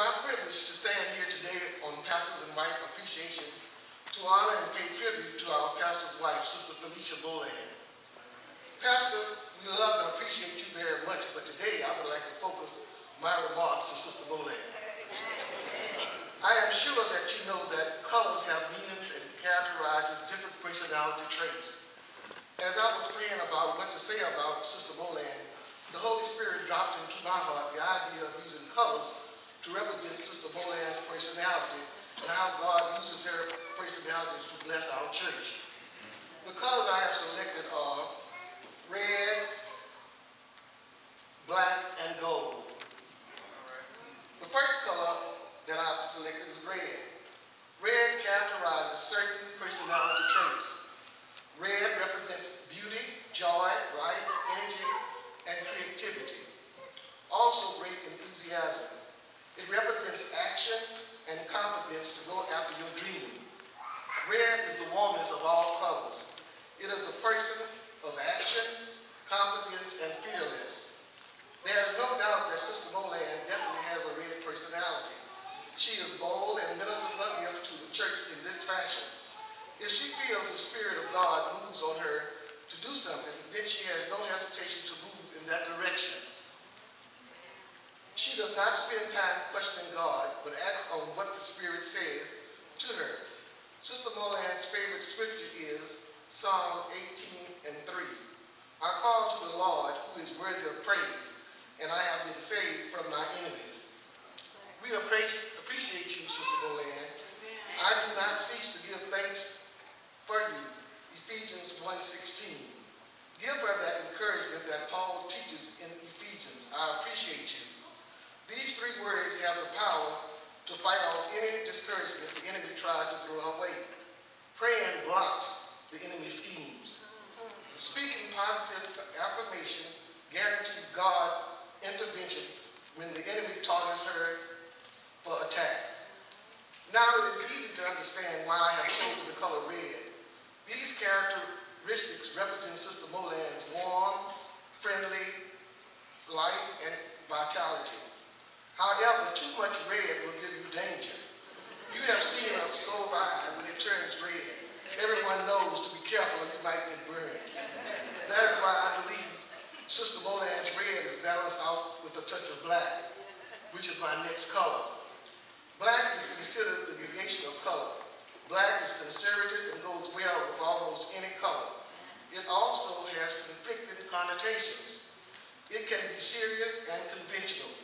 my privilege to stand here today on Pastor's and Wife Appreciation to honor and pay tribute to our pastor's wife, Sister Felicia Moland. Pastor, we love and appreciate you very much, but today I would like to focus my remarks to Sister Moland. I am sure that you know that colors have meanings and characterizes different personality traits. As I was praying about what to say about Sister Moland, the Holy Spirit dropped into my heart the idea of using colors to represent Sister Moland's personality and how God uses her personality to bless our church. The colors I have selected are red, black, and gold. The first color that I've selected is red. Red characterizes certain personality traits. Red represents beauty, joy, life, energy, and creativity. Also great enthusiasm. It represents action and confidence to go after your dream. Red is the warmest of all colors. It is a person of action, confidence, and fearless. There is no doubt that Sister Moland definitely has a red personality. She is bold and ministers her gift to the church in this fashion. If she feels the Spirit of God moves on her to do something, then she has no hesitation to move in that direction. She does not spend time questioning God, but acts on what the Spirit says to her. Sister Moland's favorite scripture is Psalm 18 and 3. I call to the Lord who is worthy of praise, and I have been saved from my enemies. We appreciate you, Sister Moland. I do not cease to give thanks for you. Ephesians 1.16. Give her that encouragement that Paul teaches in Ephesians. I appreciate you. These three words have the power to fight off any discouragement the enemy tries to throw our way. Praying blocks the enemy's schemes. Speaking positive affirmation guarantees God's intervention when the enemy targets her for attack. Now it is easy to understand why I have chosen the color red. These characteristics represent Sister Moland's warm, friendly, light, and vitality. However, too much red will give you danger. You have seen a stove eye when it turns red. Everyone knows to be careful or you might get burned. That is why I believe Sister Moland's red is balanced out with a touch of black, which is my next color. Black is considered the negation of color. Black is conservative and goes well with almost any color. It also has conflicting connotations. It can be serious and conventional.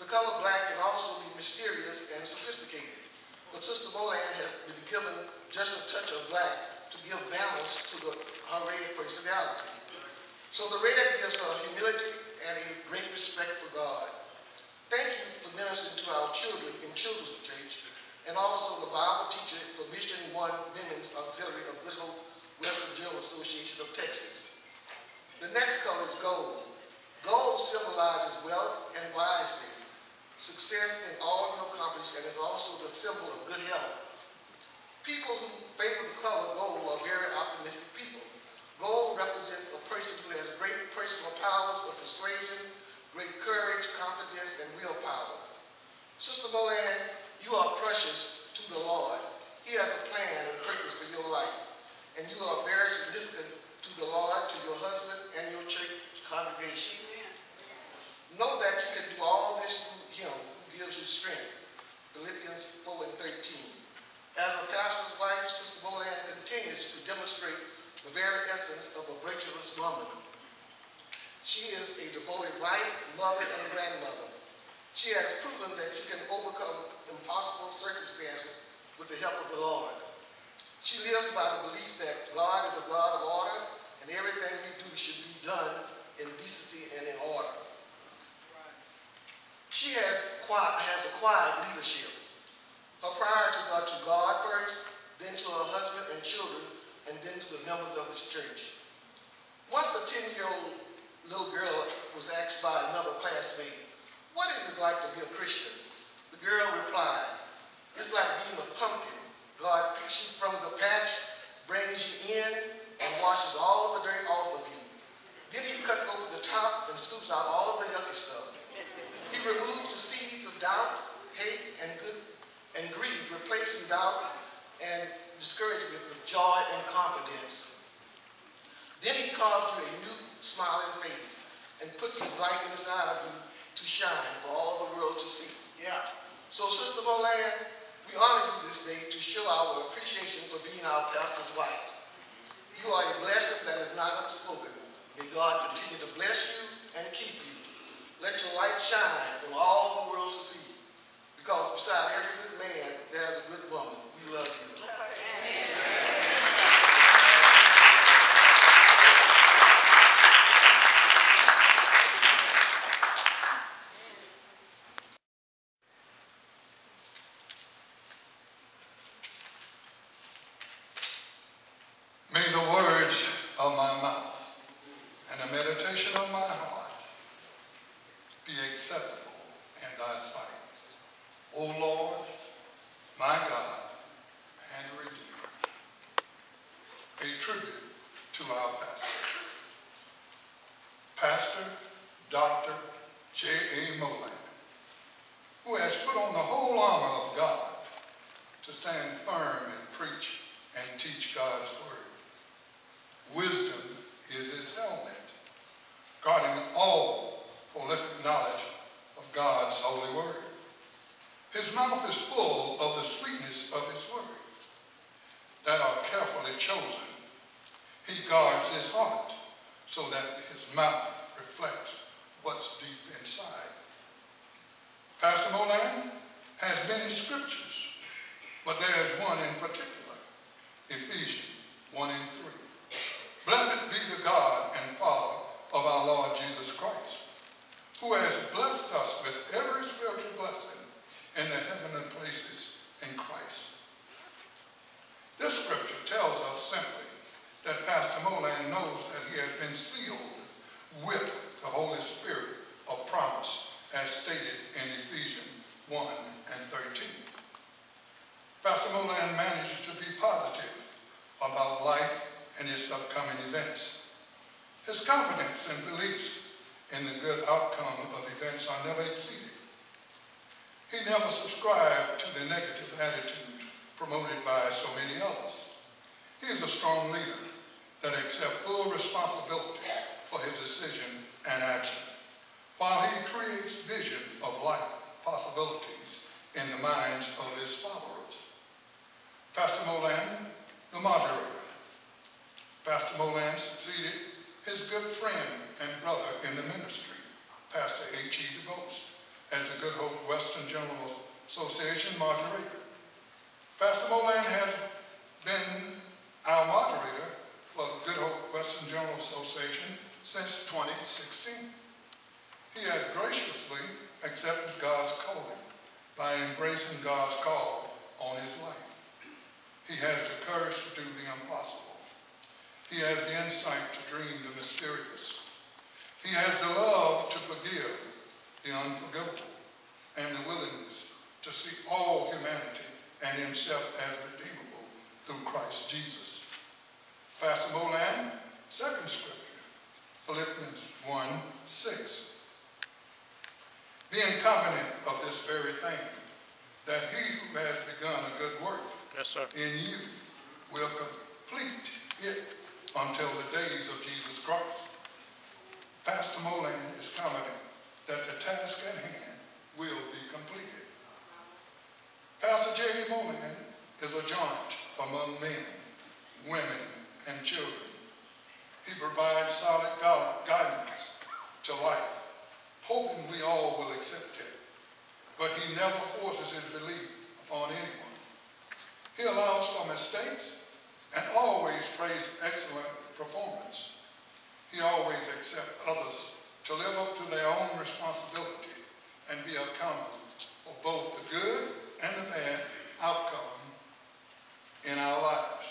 The color black can also be mysterious and sophisticated. But Sister Moland has been given just a touch of black to give balance to the, her red personality. So the red gives her humility and a great respect for God. Thank you for ministering to our children in Children's Church and also the Bible teacher for Mission One Women's Auxiliary of Good Hope Western General Association of Texas. The next color is gold. Gold symbolizes wealth and wisely success in all you accomplish, and is also the symbol of good health. People who favor the color gold are very optimistic people. Gold represents a person who has great personal powers of persuasion, great courage, confidence, and willpower. Sister Moland, you are precious to the Lord. He has a plan and purpose for your life, and you are very significant to the Lord, to your husband, and your church congregation. Know that you can do all this through him who gives you strength. Philippians 4 and 13. As a pastor's wife, Sister Moland continues to demonstrate the very essence of a virtuous woman. She is a devoted wife, mother, and grandmother. She has proven that you can overcome impossible circumstances with the help of the Lord. She lives by the belief that God is a God of order, and everything we do should be done in decency and in order. She has has acquired leadership. Her priorities are to God and then to the members of this church. Once a 10-year-old little girl was asked by another classmate, what is it like to be a Christian? The girl replied, it's like being a pumpkin. God picks you from the patch, brings you in, and washes all the dirt off of you. Then he cuts open the top and scoops out all the yucky stuff. He removes the seeds of doubt, hate, and good and greed, replacing doubt and discouragement with joy and confidence. Then he calls you a new smiling face and puts his light inside of you to shine for all the world to see. Yeah. So, Sister Moland, we honor you this day to show our appreciation for being our pastor's wife. You are a blessing that is not unspoken. May God continue to bless you and keep you. Let your light shine for all the world to see. Because beside every good man, there's a good woman. We love you. May the words of my mouth and the meditation of my heart be acceptable in thy sight. O Lord, my God and Redeemer. A tribute to our pastor. Pastor Dr. J.A. Moland, who has put on the whole armor of God to stand firm and preach and teach God's word. Wisdom is his helmet, guarding all prolific knowledge of God's holy word. His mouth is full of the sweetness of his word that are carefully chosen. Guards his heart so that his mouth reflects what's deep inside. Pastor Moland has many scriptures, but there is one in particular, Ephesians 1 and 3. Blessed be the God and Father of our Lord Jesus Christ, who has blessed us with every spiritual blessing in the heavenly places in Christ. This scripture tells us simply that Pastor Moland knows that he has been sealed with the Holy Spirit of promise, as stated in Ephesians 1 and 13. Pastor Moland manages to be positive about life and its upcoming events. His confidence and beliefs in the good outcome of events are never exceeded. He never subscribed to the negative attitude promoted by so many others. He is a strong leader that accepts full responsibility for his decision and action, while he creates vision of life possibilities in the minds of his followers. Pastor Moland, the moderator. Pastor Moland succeeded his good friend and brother in the ministry, Pastor H.E. DeBose, as the Good Hope Western General Association moderator. Pastor Moland has been our moderator for the Good Hope Western General Association since 2016. He has graciously accepted God's calling by embracing God's call on his life. He has the courage to do the impossible. He has the insight to dream the mysterious. He has the love to forgive the unforgivable and the willingness to see all humanity and himself as redeemable through Christ Jesus. Pastor Moland, second scripture, Philippians 1, 6. Being confident of this very thing, that he who has begun a good work Yes, sir. in you will complete it until the days of Jesus Christ. Pastor Moland is confident that the task at hand will be completed. Pastor J. Moland is a giant among men, women, and children. He provides solid guidance to life, hoping we all will accept it. But he never forces his belief upon anyone. He allows for mistakes and always praises excellent performance. He always accepts others to live up to their own responsibility and be accountable for both the good and the bad outcome in our lives.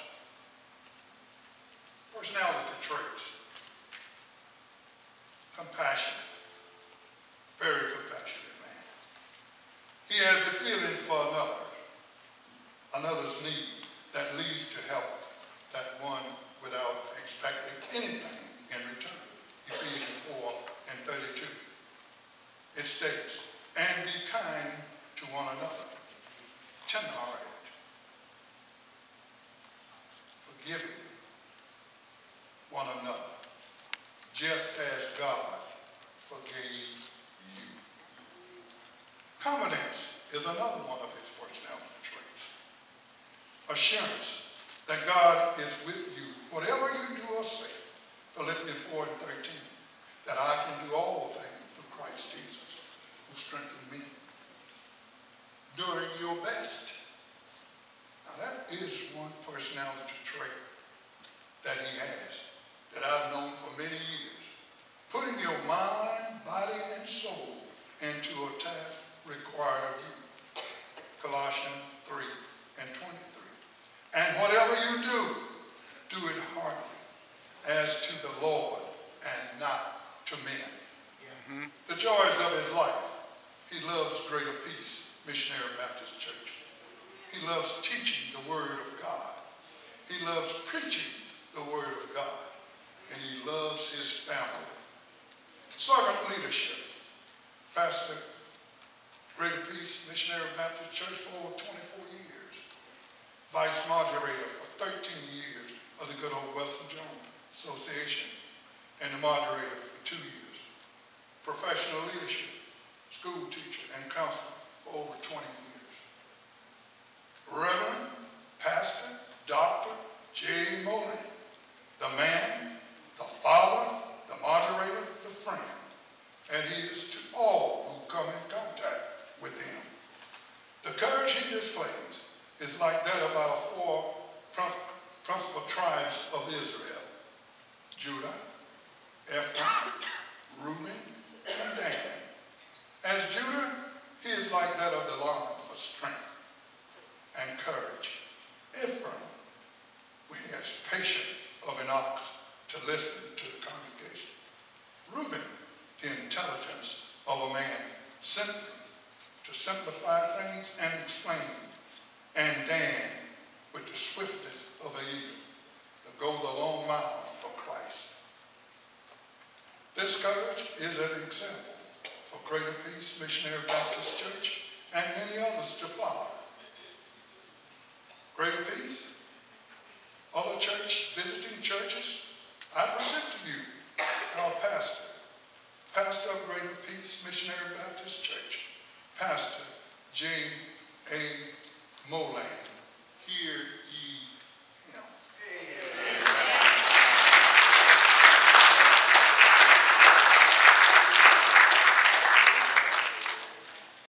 Personality traits. Compassionate. Very compassionate man. He has a feeling for another, need that leads to help that one without expecting anything in return. Ephesians 4 and 32. It states, and be kind to one another, tenderhearted, forgiving one another, just as God forgave you. Confidence is another one of his personality traits. Assurance that God is with you, whatever you do or say. Philippians 4 and 13, that I can do all things through Christ Jesus, who strengthened me. Doing your best. Now that is one personality trait that he has, that I've known for many years. Putting your mind, body, and soul into a task required of you. Colossians 3 and 23. And whatever you do, do it heartily, as to the Lord and not to men. Mm-hmm. The joys of his life. He loves greater peace, Missionary Baptist Church. He loves teaching the Word of God. He loves preaching the Word of God. And he loves his family. Servant leadership. Pastor Greater Peace Missionary Baptist Church for over 24 years. Vice moderator for 13 years of the Good Hope Western General Association and the moderator for two years. Professional leadership, school teacher and counselor for over 20 years. Reverend, Pastor, Dr. J. Moland, the man, the father, the moderator, the friend, and he is to all who come in contact with him. The courage he displays is like that of our four principal tribes of Israel, Judah, Ephraim, Reuben, and Dan. As Judah, he is like that of the lion for strength and courage. Ephraim, he has patience of an ox to listen to the congregation. Reuben, the intelligence of a man, simply to simplify things and explain, and Dan with the swiftness of an eagle to go the long mile for Christ. This courage is an example for Greater Peace Missionary Baptist Church and many others to follow. Greater Peace, other church, visiting churches, I present to you our pastor, pastor of Greater Peace Missionary Baptist Church, Pastor J. Moland, Hear ye